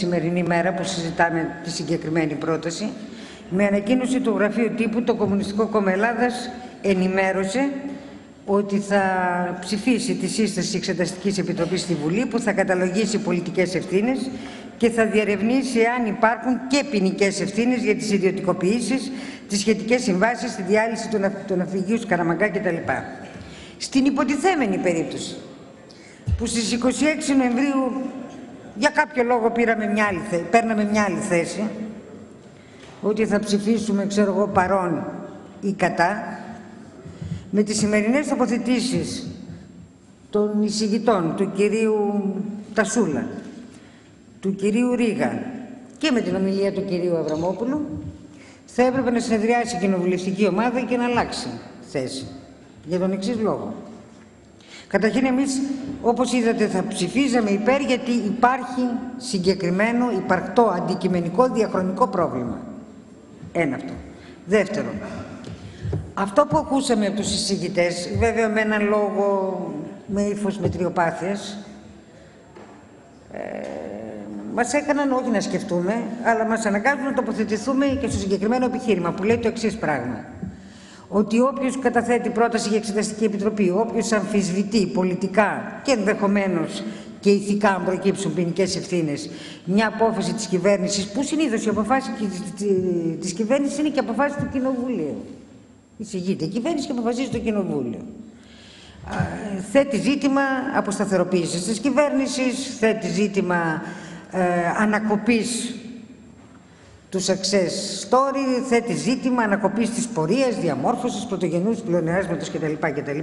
σημερινή μέρα που συζητάμε τη συγκεκριμένη πρόταση. Με ανακοίνωση του Γραφείου Τύπου, το Κομμουνιστικό Κόμμα Ελλάδας ενημέρωσε ότι θα ψηφίσει τη σύσταση Εξεταστικής Επιτροπής στη Βουλή που θα καταλογίσει πολιτικές ευθύνες και θα διερευνήσει αν υπάρχουν και ποινικές ευθύνες για τις ιδιωτικοποιήσεις, τις σχετικές συμβάσεις, τη διάλυση του ναυπηγείου Σκαραμαγκά κτλ. Στην υποτιθέμενη περίπτωση που στις 26 Νοεμβρίου για κάποιο λόγο πήραμε μια άλλη θέση, παίρναμε μια άλλη θέση, ότι θα ψηφίσουμε, ξέρω εγώ, παρόν ή κατά, με τις σημερινές τοποθετήσεις των εισηγητών, του κυρίου Τασούλα, του κυρίου Ρίγα και με την ομιλία του κυρίου Αβραμόπουλου, θα έπρεπε να συνεδριάσει η κοινοβουλευτική ομάδα και να αλλάξει θέση. Για τον εξής λόγο. Καταρχήν εμείς, όπως είδατε, θα ψηφίζαμε υπέρ γιατί υπάρχει συγκεκριμένο, υπαρκτό, αντικειμενικό, διαχρονικό πρόβλημα. Ένα αυτό. Δεύτερο, αυτό που ακούσαμε από τους συζητητές, βέβαια με έναν λόγο με ύφος μετριοπάθειας, ε, μας έκαναν όχι να σκεφτούμε, αλλά μας αναγκάζουν να τοποθετηθούμε και στο συγκεκριμένο επιχείρημα που λέει το εξής πράγμα ότι όποιος καταθέτει πρόταση για εξεταστική επιτροπή, όποιος αμφισβητεί πολιτικά και ενδεχομένως και ηθικά, αν προκύψουν ποινικές ευθύνες, μια απόφαση της κυβέρνησης, που συνήθως η αποφάση τη κυβέρνησης είναι και αποφάση του Κοινοβουλίου. Εισηγείται η κυβέρνηση και αποφασίζει το Κοινοβούλιο. Θέτει ζήτημα αποσταθεροποίησης της κυβέρνησης, θέτει ζήτημα ε, ανακοπής τους success story, θέτει ζήτημα ανακοπής της πορείας, διαμόρφωσης, πρωτογενούς πλεονεράσματος κτλ. κτλ.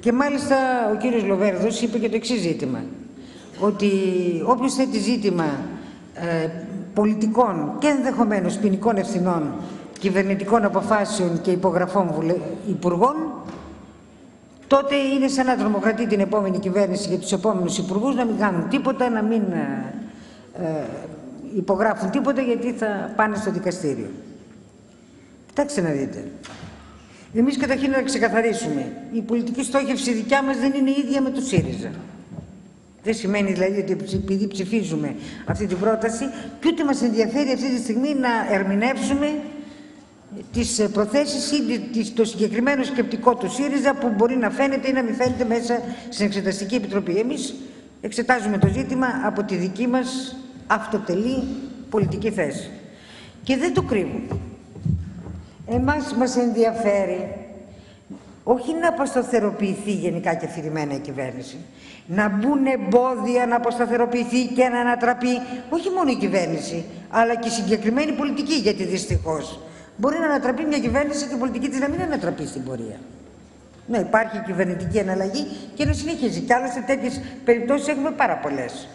Και μάλιστα ο κύριος Λοβέρδος είπε και το εξής ζήτημα, ότι όποιος θέτει ζήτημα ε, πολιτικών και ενδεχομένως ποινικών ευθυνών κυβερνητικών αποφάσεων και υπογραφών υπουργών, τότε είναι σαν να τρομοκρατεί την επόμενη κυβέρνηση και τους επόμενους υπουργούς να μην κάνουν τίποτα, να μην ε, ε υπογράφουν τίποτα γιατί θα πάνε στο δικαστήριο. Κοιτάξτε να δείτε. Εμείς καταρχήν να ξεκαθαρίσουμε. Η πολιτική στόχευση δικιά μας δεν είναι ίδια με το ΣΥΡΙΖΑ. Δεν σημαίνει δηλαδή ότι επειδή ψηφίζουμε αυτή την πρόταση και ούτε μας ενδιαφέρει αυτή τη στιγμή να ερμηνεύσουμε τις προθέσεις ή το συγκεκριμένο σκεπτικό του ΣΥΡΙΖΑ που μπορεί να φαίνεται ή να μην φαίνεται μέσα στην Εξεταστική Επιτροπή. Εμείς εξετάζουμε το ζήτημα από τη δική μας αυτοτελή πολιτική θέση. Και δεν το κρύβουν. Εμάς μας ενδιαφέρει όχι να αποσταθεροποιηθεί γενικά και αφηρημένα η κυβέρνηση, να μπουν εμπόδια να αποσταθεροποιηθεί και να ανατραπεί όχι μόνο η κυβέρνηση, αλλά και η συγκεκριμένη πολιτική, γιατί δυστυχώς μπορεί να ανατραπεί μια κυβέρνηση και η πολιτική της να μην ανατραπεί στην πορεία. Να υπάρχει κυβερνητική αναλλαγή και να συνεχίζει. Κι άλλωστε τέτοιες περιπτώσεις έχουμε πάρα πολλές.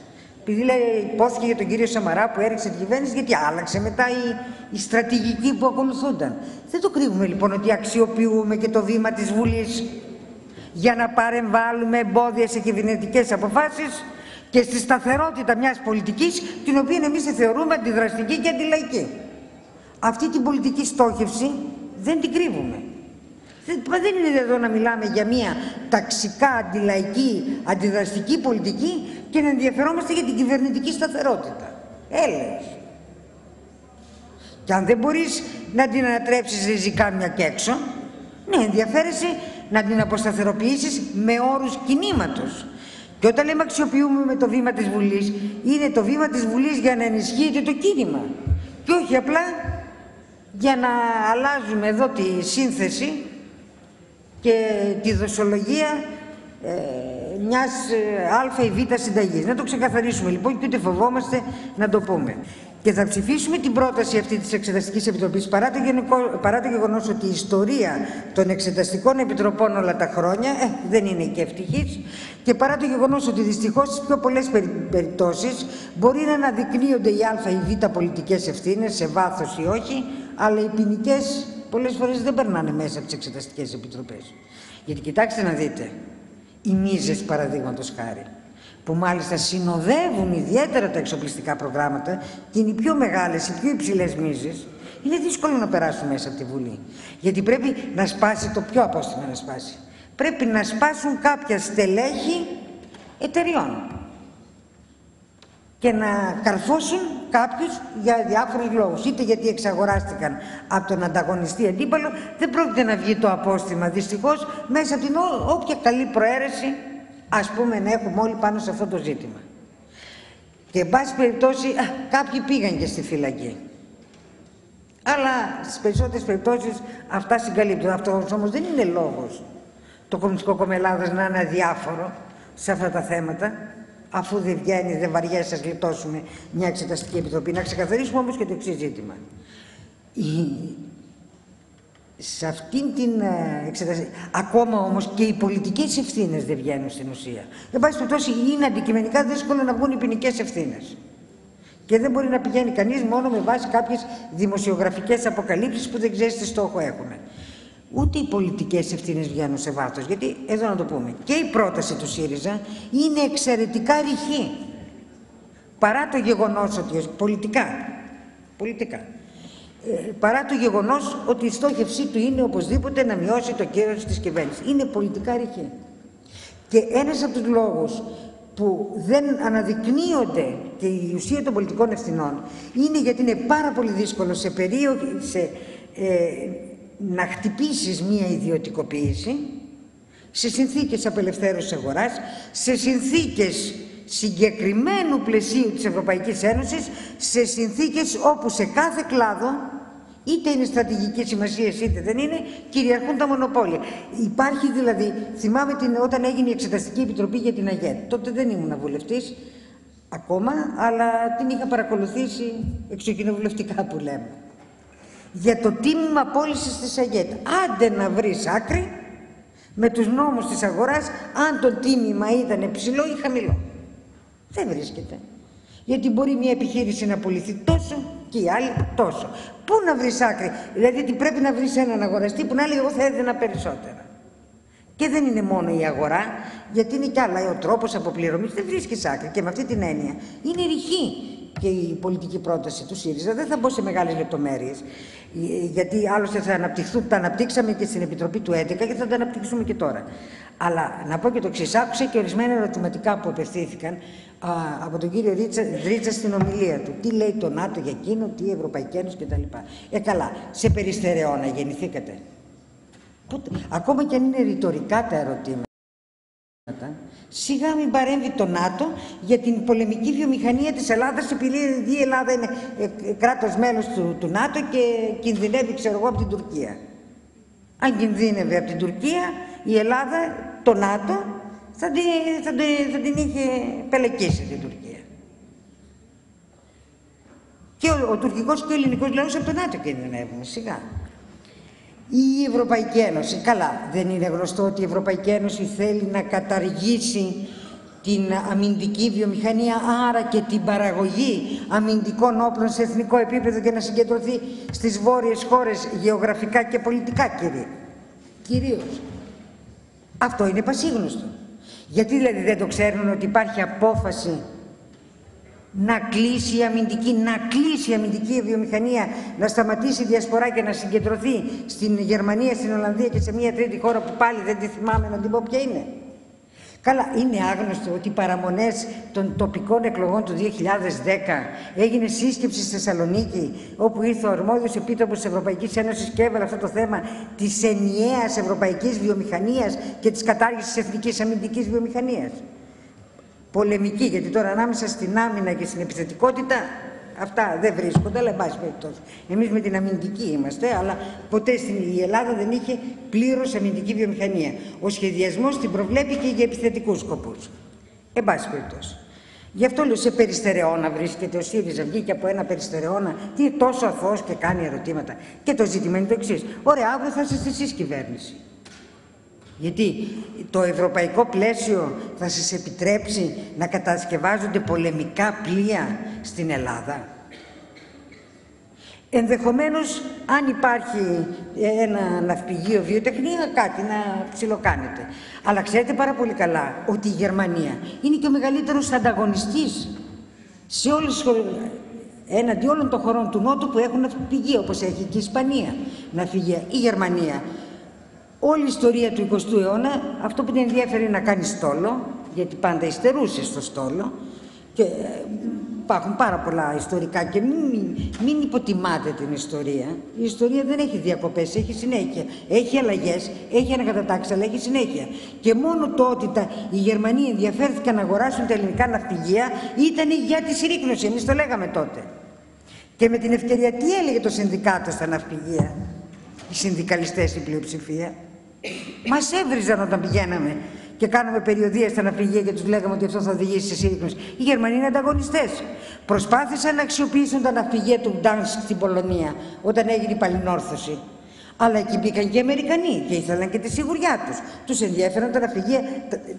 Επειδή λέει, υπόθηκε για τον κύριο Σαμαρά που έριξε την κυβέρνηση, γιατί άλλαξε μετά η, η στρατηγική που ακολουθούνταν. Δεν το κρύβουμε λοιπόν ότι αξιοποιούμε και το βήμα της Βουλής για να παρεμβάλλουμε εμπόδια σε κυβερνητικές αποφάσεις και στη σταθερότητα μιας πολιτικής την οποία εμείς θεωρούμε αντιδραστική και αντιλαϊκή. Αυτή την πολιτική στόχευση δεν την κρύβουμε. Δεν, δεν είναι εδώ να μιλάμε για μια ταξικά αντιλαϊκή αντιδραστική πολιτική και να ενδιαφερόμαστε για την κυβερνητική σταθερότητα. Έλεγες. Και αν δεν μπορείς να την ανατρέψεις ριζικά μια και έξω, ναι, ενδιαφέρεσαι να την αποσταθεροποιήσεις με όρους κινήματος. Και όταν λέμε αξιοποιούμε με το βήμα της Βουλής, είναι το βήμα της Βουλής για να ενισχύεται το κίνημα. Και όχι απλά για να αλλάζουμε εδώ τη σύνθεση και τη δοσολογία ε, μιας ε, α ή β συνταγής. Να το ξεκαθαρίσουμε λοιπόν και ούτε φοβόμαστε να το πούμε. Και θα ψηφίσουμε την πρόταση αυτή της Εξεταστικής Επιτροπής παρά το, γενικό, παρά το γεγονός ότι η ιστορία των Εξεταστικών Επιτροπών όλα τα χρόνια ε, δεν είναι και ευτυχής και παρά το γεγονός ότι δυστυχώς στις πιο πολλές περιπτώσεις μπορεί να αναδεικνύονται οι α ή β πολιτικές ευθύνες σε βάθος ή όχι, αλλά οι ποινικές πολλές φορές δεν περνάνε μέσα από τις Εξεταστικές Επιτροπές. Γιατί κοιτάξτε να δείτε, οι μίζες παραδείγματος χάρη, που μάλιστα συνοδεύουν ιδιαίτερα τα εξοπλιστικά προγράμματα και είναι οι πιο μεγάλες, οι πιο υψηλές μίζες, είναι δύσκολο να περάσουν μέσα από τη Βουλή. Γιατί πρέπει να σπάσει το πιο απόστημα να σπάσει. Πρέπει να σπάσουν κάποια στελέχη εταιριών. και να καρφώσουν κάποιους για διάφορους λόγους. Είτε γιατί εξαγοράστηκαν από τον ανταγωνιστή αντίπαλο, δεν πρόκειται να βγει το απόστημα δυστυχώς μέσα από την όποια καλή προαίρεση ας πούμε να έχουμε όλοι πάνω σε αυτό το ζήτημα. Και εν πάση περιπτώσει κάποιοι πήγαν και στη φυλακή. Αλλά στις περισσότερες περιπτώσεις αυτά συγκαλύπτουν. Αυτός όμως δεν είναι λόγος το Κομμουνιστικό Κόμμα Ελλάδας να είναι αδιάφορο σε αυτά τα θέματα αφού δεν βγαίνει, δεν βαριέσαι, σας γλιτώσουμε μια εξεταστική επιτροπή. Να ξεκαθαρίσουμε όμως και το εξής ζήτημα. Η... Σε αυτήν την ε, εξεταστική... Ακόμα όμως και οι πολιτικές ευθύνες δεν βγαίνουν στην ουσία. Εν πάση περιπτώσει είναι αντικειμενικά δύσκολο να βγουν οι ποινικές ευθύνες. Και δεν μπορεί να πηγαίνει κανείς μόνο με βάση κάποιες δημοσιογραφικές αποκαλύψεις που δεν ξέρεις τι στόχο έχουν ούτε οι πολιτικές ευθύνες βγαίνουν σε βάθος. Γιατί, εδώ να το πούμε, και η πρόταση του ΣΥΡΙΖΑ είναι εξαιρετικά ρηχή. Παρά το γεγονός ότι. πολιτικά. πολιτικά ε, παρά το γεγονός ότι η στόχευσή του είναι οπωσδήποτε να μειώσει το κέρδο της κυβέρνησης. Είναι πολιτικά ρηχή. Και ένας από τους λόγους που δεν αναδεικνύονται και η ουσία των πολιτικών ευθυνών είναι γιατί είναι πάρα πολύ δύσκολο σε περίοδο, σε, ε, να χτυπήσεις μία ιδιωτικοποίηση σε συνθήκες απελευθέρωσης αγοράς, σε συνθήκες συγκεκριμένου πλαισίου της Ευρωπαϊκής Ένωσης, σε συνθήκες όπου σε κάθε κλάδο, είτε είναι στρατηγική σημασία είτε δεν είναι, κυριαρχούν τα μονοπόλια. Υπάρχει δηλαδή, θυμάμαι την, όταν έγινε η Εξεταστική Επιτροπή για την ΑΓΕΤ, τότε δεν ήμουν βουλευτής ακόμα, αλλά την είχα παρακολουθήσει εξοκοινοβουλευτικά που λέμε για το τίμημα πώλησης της ΑΓΕΤ. Άντε να βρεις άκρη με τους νόμους της αγοράς αν το τίμημα ήταν ψηλό ή χαμηλό. Δεν βρίσκεται. Γιατί μπορεί μια επιχείρηση να πουληθεί τόσο και η άλλη τόσο. Πού να βρεις άκρη; Δηλαδή ότι πρέπει να βρεις έναν αγοραστή που να λέει εγώ θα έδινα περισσότερα. Και δεν είναι μόνο η αγορά, γιατί είναι κι άλλα ο τρόπος αποπληρωμής. Δεν βρίσκεις άκρη. Και με αυτή την έννοια είναι ρηχή και η πολιτική πρόταση του ΣΥΡΙΖΑ. Δεν θα μπω σε μεγάλες λεπτομέρειες, γιατί άλλωστε θα αναπτυχθούν, τα αναπτύξαμε και στην Επιτροπή του 2011 και θα τα αναπτύξουμε και τώρα. Αλλά να πω και το εξής. Άκουσα και ορισμένα ερωτηματικά που απευθύνθηκαν α, από τον κύριο Ρίτσα, Ρίτσα στην ομιλία του. Τι λέει το ΝΑΤΟ για εκείνο, τι η Ευρωπαϊκή Ένωση κτλ. Ε, καλά, σε περιστερεώνα γεννηθήκατε. Ακόμα και αν είναι ρητορικά τα ερωτήματα. Σιγά μην παρέμβει το ΝΑΤΟ για την πολεμική βιομηχανία της Ελλάδας επειδή η Ελλάδα είναι ε, κράτος μέλος του, του ΝΑΤΟ και κινδυνεύει ξέρω εγώ από την Τουρκία. Αν κινδύνευε από την Τουρκία η Ελλάδα, το ΝΑΤΟ θα την, θα την, θα την είχε πελεκίσει την Τουρκία. Και ο, ο τουρκικός και ο ελληνικός λαός από το ΝΑΤΟ κινδυνεύουν σιγά. Η Ευρωπαϊκή Ένωση, καλά, δεν είναι γνωστό ότι η Ευρωπαϊκή Ένωση θέλει να καταργήσει την αμυντική βιομηχανία, άρα και την παραγωγή αμυντικών όπλων σε εθνικό επίπεδο και να συγκεντρωθεί στις βόρειες χώρες γεωγραφικά και πολιτικά κυρίως. κυρίως. Αυτό είναι πασίγνωστο. Γιατί δηλαδή δεν το ξέρουν ότι υπάρχει απόφαση να κλείσει η αμυντική, να κλείσει η αμυντική βιομηχανία, να σταματήσει η διασπορά και να συγκεντρωθεί στην Γερμανία, στην Ολλανδία και σε μια τρίτη χώρα που πάλι δεν τη θυμάμαι να την πω ποια είναι. Καλά, είναι άγνωστο ότι οι παραμονές των τοπικών εκλογών του 2010 έγινε σύσκεψη στη Θεσσαλονίκη, όπου ήρθε ο αρμόδιος επίτροπος της Ευρωπαϊκής Ένωσης και έβαλε αυτό το θέμα της ενιαίας ευρωπαϊκής βιομηχανίας και της κατάργησης της εθνικής αμυντικής βιομηχανίας πολεμική, γιατί τώρα ανάμεσα στην άμυνα και στην επιθετικότητα αυτά δεν βρίσκονται, αλλά εν πάση περιπτώσει. Εμείς με την αμυντική είμαστε, αλλά ποτέ στην η Ελλάδα δεν είχε πλήρως αμυντική βιομηχανία. Ο σχεδιασμός την προβλέπει και για επιθετικούς σκοπούς. Εν πάση περιπτώσει. Γι' αυτό λέω σε περιστερεώνα βρίσκεται ο ΣΥΡΙΖΑ. Βγήκε από ένα περιστερεώνα. Τι είναι τόσο αθώος και κάνει ερωτήματα. Και το ζήτημα είναι το εξής. Ωραία, αύριο θα είστε εσείς κυβέρνηση. Γιατί το ευρωπαϊκό πλαίσιο θα σας επιτρέψει να κατασκευάζονται πολεμικά πλοία στην Ελλάδα. Ενδεχομένως, αν υπάρχει ένα ναυπηγείο βιοτεχνία, κάτι να ψιλοκάνετε. Αλλά ξέρετε πάρα πολύ καλά ότι η Γερμανία είναι και ο μεγαλύτερος ανταγωνιστής σε όλες τις χώρες, έναντι όλων των χωρών του Νότου που έχουν ναυπηγείο, όπως έχει και η Ισπανία ναυπηγεία. Η Γερμανία όλη η ιστορία του 20ου αιώνα αυτό που την ενδιαφέρει να κάνεις στόλο, γιατί πάντα υστερούσες στο στόλο και ε, υπάρχουν πάρα πολλά ιστορικά και μην, μην υποτιμάτε την ιστορία. Η ιστορία δεν έχει διακοπές, έχει συνέχεια. Έχει αλλαγές, έχει ανακατατάξεις, αλλά έχει συνέχεια. Και μόνο το ότι τα, οι Γερμανοί ενδιαφέρθηκαν να αγοράσουν τα ελληνικά ναυπηγεία ήταν για τη συρρήκνωση. Εμείς το λέγαμε τότε. Και με την ευκαιρία τι έλεγε το συνδικάτο στα ναυπηγεία, οι συνδικαλιστές η πλειοψηφία. Μας έβριζαν όταν πηγαίναμε και κάνουμε περιοδία στα ναυπηγεία και τους λέγαμε ότι αυτό θα οδηγήσει σε σύρρυκνωση. Οι Γερμανοί είναι ανταγωνιστές. Προσπάθησαν να αξιοποιήσουν τα ναυπηγεία του Ντάνσκ στην Πολωνία όταν έγινε η παλινόρθωση. Αλλά εκεί μπήκαν και οι Αμερικανοί και ήθελαν και τη σιγουριά τους. Τους ενδιαφέραν τα ναυπηγεία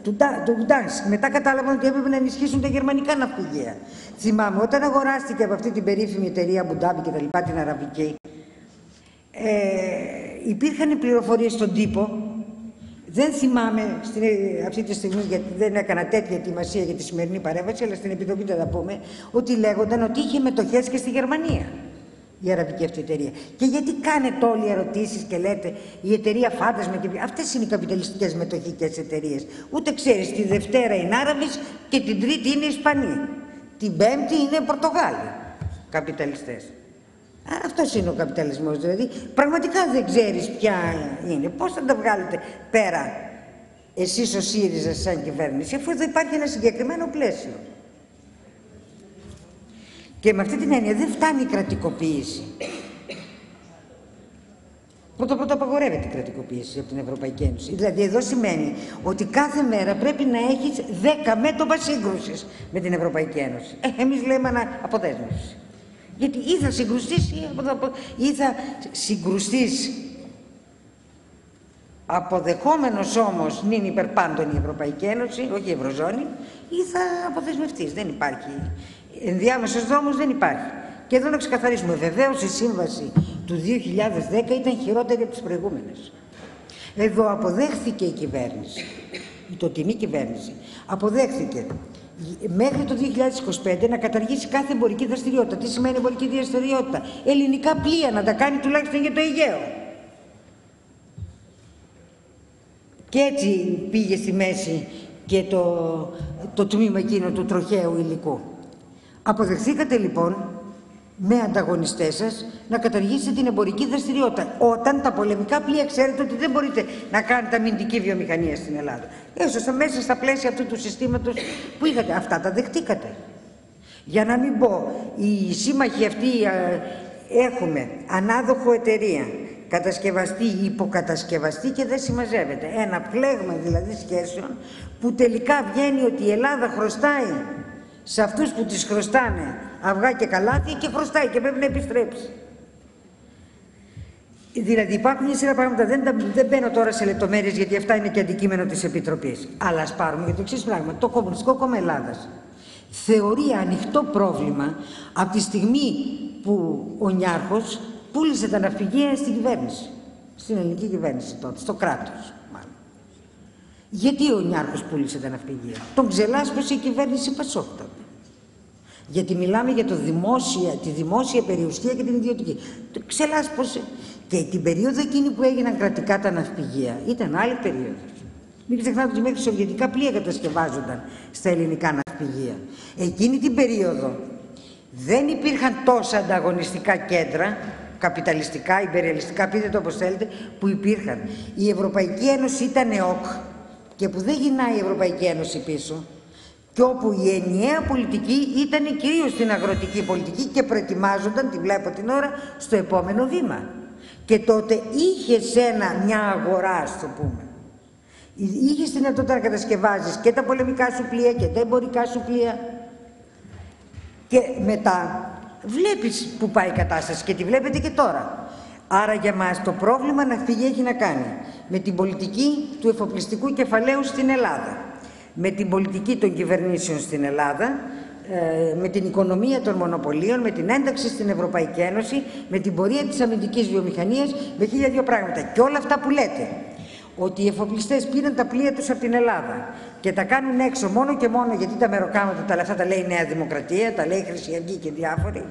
του, του Ντάνσκ. Μετά κατάλαβαν ότι έπρεπε να ενισχύσουν τα γερμανικά ναυπηγεία. Θυμάμαι όταν αγοράστηκε από αυτή την περίφημη εταιρεία Μπουντάμπη και τα λοιπά, την Αραβική, ε, υπήρχαν πληροφορίες στον τύπο δεν θυμάμαι στην, αυτή τη στιγμή, γιατί δεν έκανα τέτοια ετοιμασία για τη σημερινή παρέμβαση, αλλά στην Επιτροπή θα τα πούμε, ότι λέγονταν ότι είχε μετοχές και στη Γερμανία η αραβική αυτή εταιρεία. Και γιατί κάνετε όλοι ερωτήσεις και λέτε η εταιρεία φάντασμα και αυτές είναι οι καπιταλιστικές μετοχικές εταιρείες. Ούτε ξέρεις, τη Δευτέρα είναι Άραβε και την Τρίτη είναι Ισπανοί. Την Πέμπτη είναι Πορτογάλοι καπιταλιστές. Αυτός είναι ο καπιταλισμός. Δηλαδή, πραγματικά δεν ξέρεις ποια είναι. Πώς θα τα βγάλετε πέρα εσείς ο ΣΥΡΙΖΑ σαν κυβέρνηση, αφού εδώ υπάρχει ένα συγκεκριμένο πλαίσιο. Και με αυτή την έννοια δεν φτάνει η κρατικοποίηση. Πρώτα πρώτα απαγορεύεται η κρατικοποίηση από την Ευρωπαϊκή Ένωση. Δηλαδή εδώ σημαίνει ότι κάθε μέρα πρέπει να έχεις 10 μέτωπα σύγκρουσης με την Ευρωπαϊκή Ένωση. Ε, Εμείς λέμε αποδέσμευση. Γιατί ή θα συγκρουστείς ή θα συγκρουστείς αποδεχόμενος όμως νυν υπερπάντων η Ευρωπαϊκή Ένωση, όχι η Ευρωζώνη, ή θα αποδεσμευτείς. Δεν υπάρχει. Ενδιάμεσος δρόμος δεν υπάρχει. Και εδώ να ξεκαθαρίσουμε, βεβαίως η σύμβαση του 2010 ήταν χειρότερη από τις προηγούμενες. Εδώ αποδέχθηκε η κυβέρνηση, η τοτινή κυβέρνηση, αποδέχθηκε μέχρι το 2025 να καταργήσει κάθε εμπορική δραστηριότητα. Τι σημαίνει εμπορική δραστηριότητα; Ελληνικά πλοία να τα κάνει τουλάχιστον για το Αιγαίο. Και έτσι πήγε στη μέση και το, το τμήμα εκείνο του τροχαίου υλικού. Αποδεχθήκατε λοιπόν με ανταγωνιστές σας να καταργήσετε την εμπορική δραστηριότητα. Όταν τα πολεμικά πλοία ξέρετε ότι δεν μπορείτε να κάνετε αμυντική βιομηχανία στην Ελλάδα. Έσω μέσα στα πλαίσια αυτού του συστήματος που είχατε. Αυτά τα δεχτήκατε. Για να μην πω, οι σύμμαχοι αυτοί έχουμε ανάδοχο εταιρεία, κατασκευαστή, υποκατασκευαστή και δεν συμμαζεύεται. Ένα πλέγμα δηλαδή σχέσεων που τελικά βγαίνει ότι η Ελλάδα χρωστάει σε αυτούς που τις χρωστάνε αυγά και καλάθι και χρωστάει και πρέπει να επιστρέψει. Δηλαδή υπάρχουν μια σειρά πράγματα, δεν, δεν μπαίνω τώρα σε λεπτομέρειες γιατί αυτά είναι και αντικείμενο της Επιτροπής. Αλλά ας πάρουμε για το εξής πράγμα. Το Κομμουνιστικό Κόμμα Ελλάδας θεωρεί ανοιχτό πρόβλημα από τη στιγμή που ο Νιάρχος πούλησε τα ναυπηγεία στην κυβέρνηση. Στην ελληνική κυβέρνηση τότε, στο κράτος. Γιατί ο Νιάρχος πούλησε τα ναυπηγεία; Τον ξελάσπωσε η κυβέρνηση Πασόκ τότε. Γιατί μιλάμε για το δημόσια, τη δημόσια περιουσία και την ιδιωτική. Το ξελάσπωσε. Και την περίοδο εκείνη που έγιναν κρατικά τα ναυπηγεία ήταν άλλη περίοδος. Μην ξεχνάτε ότι μέχρι σοβιετικά πλοία κατασκευάζονταν στα ελληνικά ναυπηγεία. Εκείνη την περίοδο δεν υπήρχαν τόσα ανταγωνιστικά κέντρα, καπιταλιστικά, υπεριαλιστικά, πείτε το όπως θέλετε, που υπήρχαν. Η Ευρωπαϊκή Ένωση ήταν ΕΟΚ και που δεν γυρνάει η Ευρωπαϊκή Ένωση πίσω και όπου η ενιαία πολιτική ήταν κυρίως στην αγροτική πολιτική και προετοιμάζονταν, τη βλέπω την ώρα, στο επόμενο βήμα. Και τότε είχε ένα, μια αγορά, ας το πούμε. Είχε την δυνατότητα να κατασκευάζεις και τα πολεμικά σου πλοία και τα εμπορικά σου πλοία. Και μετά βλέπεις που πάει η κατάσταση και τη βλέπετε και τώρα. Άρα για μας το πρόβλημα να φύγει έχει να κάνει με την πολιτική του εφοπλιστικού κεφαλαίου στην Ελλάδα, με την πολιτική των κυβερνήσεων στην Ελλάδα, ε, με την οικονομία των μονοπωλίων, με την ένταξη στην Ευρωπαϊκή Ένωση, με την πορεία της αμυντικής βιομηχανίας, με χίλια δύο πράγματα. Και όλα αυτά που λέτε, ότι οι εφοπλιστές πήραν τα πλοία τους από την Ελλάδα και τα κάνουν έξω μόνο και μόνο γιατί τα μεροκάματα τα λεφτά τα λέει η Νέα Δημοκρατία, τα λέει η Χρυσή Αυγή και διάφοροι.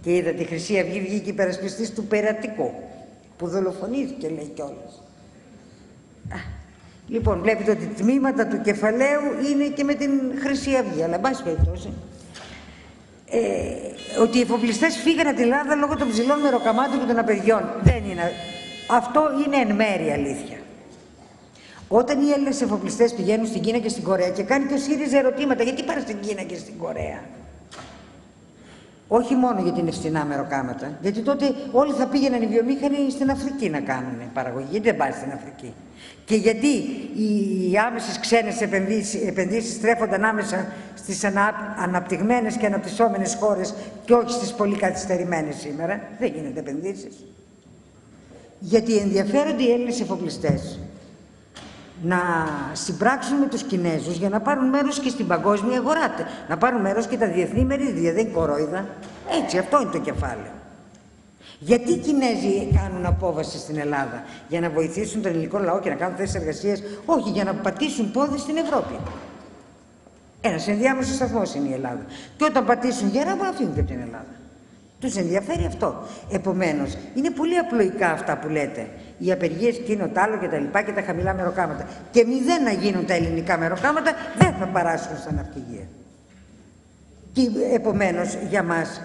Και είδα τη Χρυσή Αυγή βγήκε υπερασπιστής του Περατικού, που δολοφονήθηκε λέει κιόλας. Λοιπόν, βλέπετε ότι τμήματα του κεφαλαίου είναι και με την Χρυσή Αυγή, αλλά εν πάση περιπτώσει. ε, ότι οι εφοπλιστές φύγανε την Ελλάδα λόγω των ψηλών μεροκαμάτων και των απεργιών. Δεν είναι. Αυτό είναι εν μέρη αλήθεια. Όταν οι Έλληνες εφοπλιστές πηγαίνουν στην Κίνα και στην Κορέα και κάνει και ο ΣΥΡΙΖΑ ερωτήματα, γιατί πάνε στην Κίνα και στην Κορέα; Όχι μόνο για την ευθυνά μεροκάματα, γιατί τότε όλοι θα πήγαιναν οι βιομήχανοι στην Αφρική να κάνουν παραγωγή. Γιατί δεν πάει στην Αφρική; Και γιατί οι άμεσες ξένες επενδύσεις στρέφονταν άμεσα στις ανα, αναπτυγμένες και αναπτυσσόμενες χώρες και όχι στις πολύ καθυστερημένες σήμερα. Δεν γίνονται επενδύσεις. Γιατί ενδιαφέρονται οι Έλληνες εφοπλιστές να συμπράξουν με τους Κινέζους για να πάρουν μέρος και στην παγκόσμια αγορά. Να πάρουν μέρος και τα διεθνή μερίδια, δεν κορόιδα. Έτσι, αυτό είναι το κεφάλαιο. Γιατί οι Κινέζοι κάνουν απόβαση στην Ελλάδα, για να βοηθήσουν τον ελληνικό λαό και να κάνουν θέσεις εργασίας, όχι για να πατήσουν πόδι στην Ευρώπη. Ένας ενδιάμεσος σταθμός είναι η Ελλάδα. Και όταν πατήσουν γερά, μπορούν να φύγουν και από την Ελλάδα. Τους ενδιαφέρει αυτό. Επομένως, είναι πολύ απλοϊκά αυτά που λέτε. Οι απεργίες, εκείνο, το άλλο και τα λοιπά και τα χαμηλά μεροκάματα. Και μηδέν να γίνουν τα ελληνικά μεροκάματα, δεν θα παράσχουν στα ναυπηγεία. Και επομένως, για μας,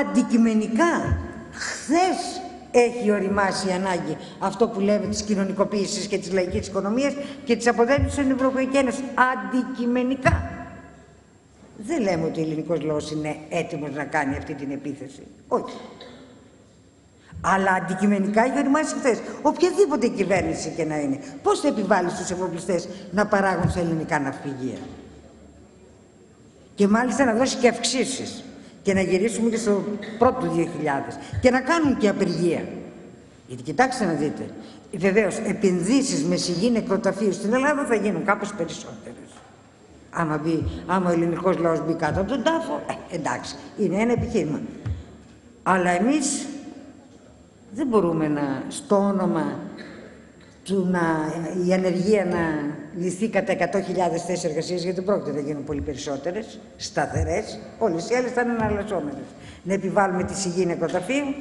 αντικειμενικά, χθες έχει οριμάσει η ανάγκη αυτό που λέμε της κοινωνικοποίησης και της λαϊκής οικονομίας και της αποδέλωσης στην Ευρωπαϊκή Ένωση. Αντικειμενικά. Δεν λέμε ότι ο ελληνικός λαός είναι έτοιμος να κάνει αυτή την επίθεση. Όχι. Αλλά αντικειμενικά έχει οριμάσει χθες. Οποιαδήποτε κυβέρνηση και να είναι. Πώς θα επιβάλλει στους εφοπλιστέ να παράγουν σε ελληνικά ναυπηγεία; Και μάλιστα να δώσει και αυξήσεις. Και να γυρίσουμε και στο πρώτο 2000. Και να κάνουν και απεργία. Γιατί κοιτάξτε να δείτε. Βεβαίως, επενδύσεις με σιγή νεκροταφείου στην Ελλάδα θα γίνουν κάπως περισσότερες. Άμα, μπει, άμα ο ελληνικός λαός μπει κάτω από τον τάφο, ε, εντάξει, είναι ένα επιχείρημα. Αλλά εμείς δεν μπορούμε να, στο όνομα του να, η ανεργία να λυθεί κατά 100.000 θέσεις εργασίας, γιατί δεν πρόκειται να γίνουν πολύ περισσότερες, σταθερές. Όλες οι άλλες θα είναι αναλλασσόμενε. Να επιβάλλουμε τη σιγή νεκροταφείου.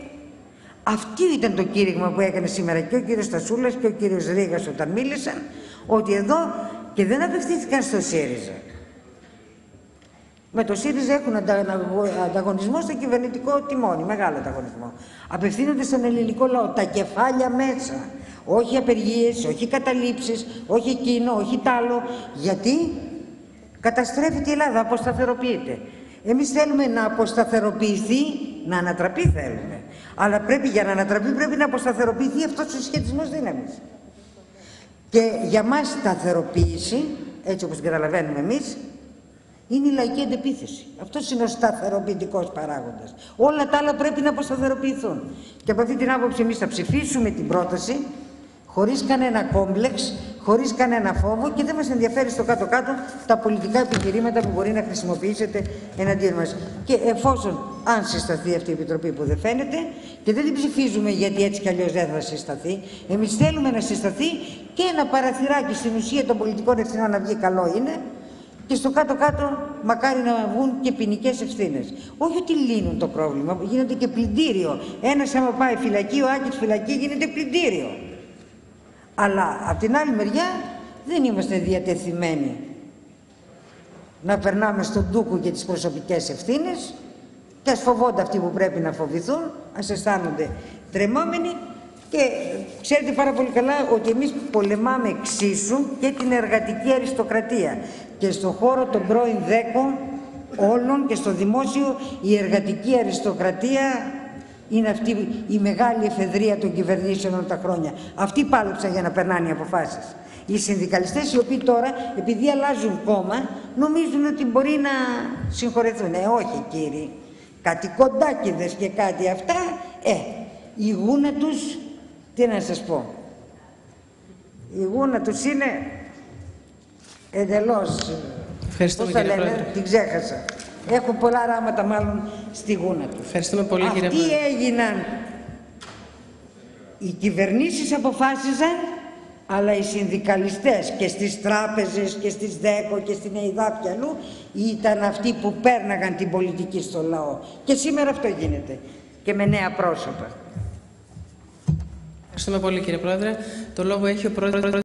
Αυτό ήταν το κήρυγμα που έκανε σήμερα και ο κύριος Στασούλας και ο κύριος Ρήγας όταν μίλησαν, ότι εδώ και δεν απευθύνθηκαν στο ΣΥΡΙΖΑ. Με το ΣΥΡΙΖΑ έχουν ανταγωνισμό στο κυβερνητικό τιμόνι, μεγάλο ανταγωνισμό. Απευθύνονται στον ελληνικό λαό, τα κεφάλια μέσα. Όχι απεργίες, όχι καταλήψεις, όχι εκείνο, όχι τ' άλλο. Γιατί καταστρέφεται η Ελλάδα, αποσταθεροποιείται. Εμείς θέλουμε να αποσταθεροποιηθεί, να ανατραπεί θέλουμε. Αλλά πρέπει για να ανατραπεί πρέπει να αποσταθεροποιηθεί αυτός ο σχετισμός δύναμης. Και για μας σταθεροποίηση, έτσι όπως καταλαβαίνουμε εμείς, είναι η λαϊκή αντεπίθεση. Αυτός είναι ο σταθεροποιητικό παράγοντας. Όλα τα άλλα πρέπει να αποσταθεροποιηθούν. Και από αυτή την άποψη, εμείς θα ψηφίσουμε την πρόταση χωρίς κανένα κόμπλεξ, χωρίς κανένα φόβο και δεν μας ενδιαφέρει στο κάτω-κάτω τα πολιτικά επιχειρήματα που μπορεί να χρησιμοποιήσετε εναντίον μας. Και εφόσον, αν συσταθεί αυτή η επιτροπή που δεν φαίνεται, και δεν την ψηφίζουμε γιατί έτσι κι αλλιώς δεν θα συσταθεί, εμείς θέλουμε να συσταθεί και ένα παραθυράκι στην ουσία των πολιτικών ευθυνών να βγει καλό είναι και στο κάτω-κάτω μακάρι να βγουν και ποινικές ευθύνες. Όχι ότι λύνουν το πρόβλημα, γίνεται και πλυντήριο. Ένας άμα πάει φυλακή, ο Άκης φυλακή γίνεται πλυντήριο. Αλλά από την άλλη μεριά δεν είμαστε διατεθειμένοι να περνάμε στον ντούκο και τις προσωπικές ευθύνες και ας φοβόνται αυτοί που πρέπει να φοβηθούν, ας αισθάνονται τρεμόμενοι και ξέρετε πάρα πολύ καλά ότι εμείς πολεμάμε εξίσου και την εργατική αριστοκρατία και στον χώρο των πρώην δέκων όλων και στο δημόσιο η εργατική αριστοκρατία είναι αυτή η μεγάλη εφεδρεία των κυβερνήσεων όλα τα χρόνια. Αυτοί πάλεψαν για να περνάνε οι αποφάσεις. Οι συνδικαλιστές οι οποίοι τώρα, επειδή αλλάζουν κόμμα, νομίζουν ότι μπορεί να συγχωρεθούν. Ε, όχι κύριοι. Κάτι κοντάκιδες και κάτι αυτά, ε, η γούνα τους, τι να σας πω, η γούνα τους είναι εντελώς, Ευχαριστούμε, πώς κύριε λένε, Πρόεδρε. την ξέχασα. Έχω πολλά ράματα μάλλον στη γούνα τους. Ευχαριστούμε πολύ, Αυτοί κύριε Πρόεδρε. έγιναν. Οι κυβερνήσεις αποφάσιζαν, αλλά οι συνδικαλιστές και στις τράπεζες και στις ΔΕΚΟ και στην ΕΙΔΑ και αλλού ήταν αυτοί που πέρναγαν την πολιτική στο λαό. Και σήμερα αυτό γίνεται. Και με νέα πρόσωπα. Ευχαριστούμε πολύ, κύριε Πρόεδρε. Το λόγο έχει ο Πρόεδρος